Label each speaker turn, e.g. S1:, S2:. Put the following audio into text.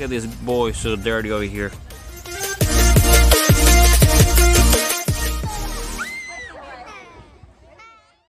S1: Look at this boy so dirty over here.